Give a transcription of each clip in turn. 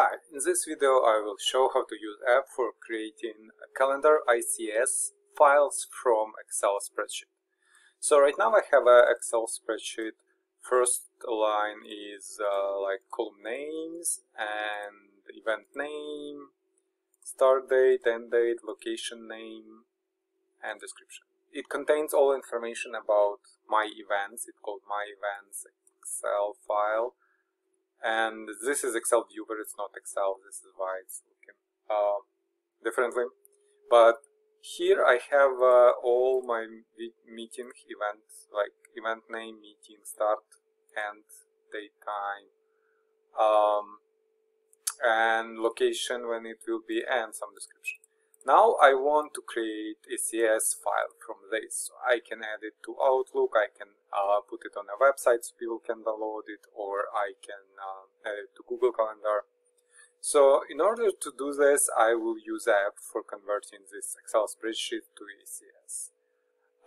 Hi, in this video I will show how to use app for creating calendar ICS files from Excel spreadsheet. So right now I have an Excel spreadsheet. First line is uh, like column names and event name, start date, end date, location name, and description. It contains all information about my events. It's called my events Excel file and this is Excel viewer, it's not Excel, this is why it's looking uh, differently. But here I have uh, all my meeting events, like event name, meeting start, end, date, time, um, and location when it will be, and some description. Now I want to create ICS file from this. So I can add it to Outlook, I can uh, put it on a website so people can download it, or I can uh, add it to Google Calendar. So in order to do this, I will use app for converting this Excel spreadsheet to ICS.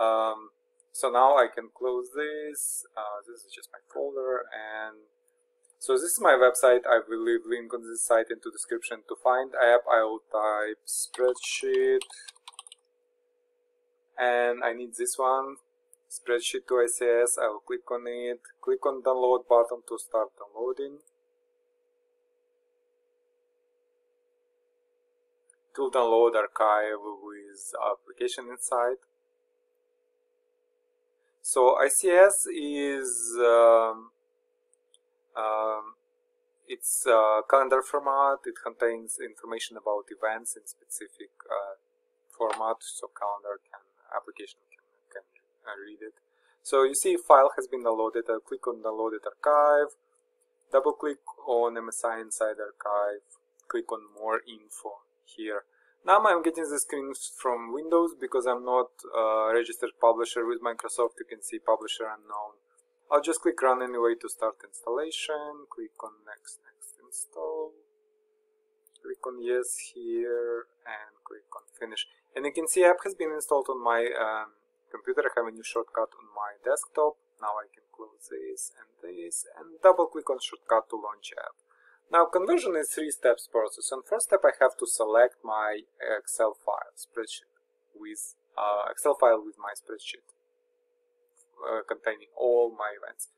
Um, so now I can close this. Uh, this is just my folder and so this is my website. I will leave link on this site into description. To find app, I will type spreadsheet and I need this one spreadsheet to ICS. I will click on it, click on download button to start downloading. To download archive with application inside. So ICS is um, um, it's a calendar format. It contains information about events in specific uh, format, so calendar can application can, can uh, read it. So you see file has been downloaded. I'll click on downloaded archive, double click on MSI inside archive, click on more info here. Now I'm getting the screens from Windows because I'm not a registered publisher with Microsoft. You can see publisher unknown. I'll just click run anyway to start installation, click on next, next install, click on yes here and click on finish. And you can see app has been installed on my um, computer, I have a new shortcut on my desktop. Now I can close this and this and double click on shortcut to launch app. Now conversion is three steps process. and first step I have to select my Excel file spreadsheet with uh, Excel file with my spreadsheet uh, containing all my events.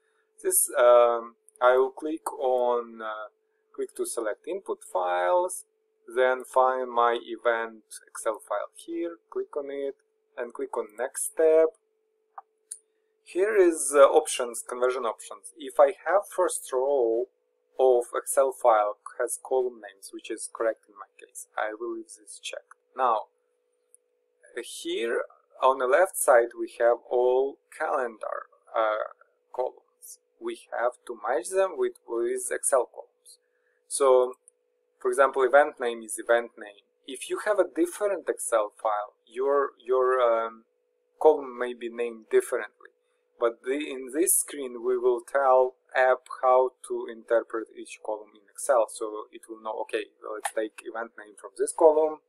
This um, I will click on uh, click to select input files, then find my event Excel file here, click on it, and click on next step. Here is uh, options, conversion options. If I have first row of Excel file has column names, which is correct in my case, I will leave this checked. Now, here on the left side we have all calendar uh, columns. We have to match them with, with Excel columns. So, for example, event name is event name. If you have a different Excel file, your, your um, column may be named differently. But the, in this screen, we will tell app how to interpret each column in Excel. So it will know, okay, let's take event name from this column,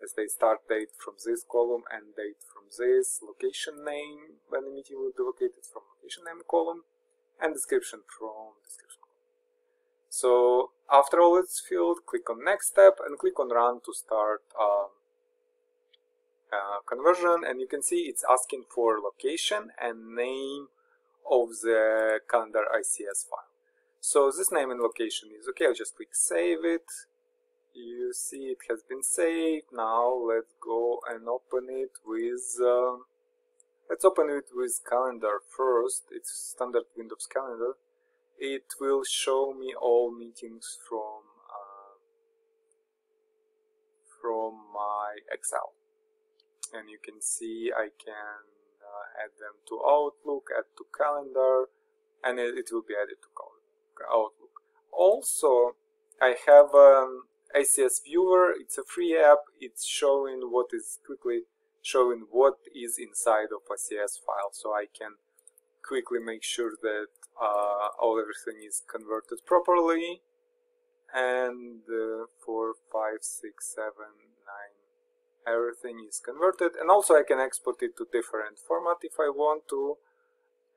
let's say start date from this column and date from this, location name when the meeting will be located from location name column, and description from description column. So after all it's filled, click on next step and click on run to start um, uh, conversion and you can see it's asking for location and name of the calendar ICS file. So this name and location is okay, I'll just click save it you see it has been saved now let's go and open it with uh, let's open it with calendar first. It's standard windows calendar. It will show me all meetings from uh, from my excel. And you can see i can uh, add them to outlook add to calendar and it, it will be added to outlook. Also i have um, ICS Viewer, it's a free app, it's showing what is quickly showing what is inside of ICS file, so I can quickly make sure that uh, all everything is converted properly, and uh, 4, 5, 6, 7, 9, everything is converted, and also I can export it to different format if I want to,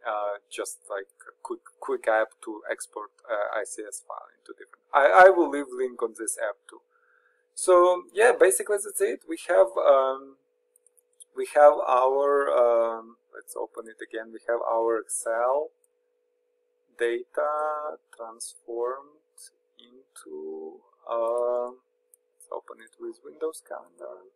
uh, just like a quick quick app to export uh, ICS file into different. I, I will leave link on this app too. So yeah, basically that's it. We have um, we have our um, let's open it again. We have our Excel data transformed into uh, let's open it with Windows Calendar.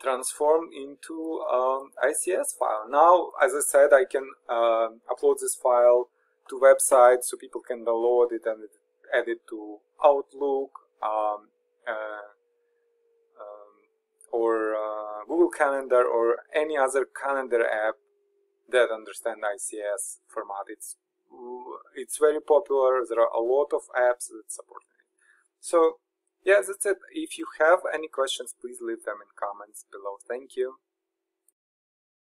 Transformed into um, ICS file. Now, as I said, I can uh, upload this file to websites so people can download it and add it to Outlook um, uh, um, or uh, Google Calendar or any other calendar app that understand ICS format. It's it's very popular. There are a lot of apps that support it. So yeah, that's it. If you have any questions, please leave them in comments below. Thank you.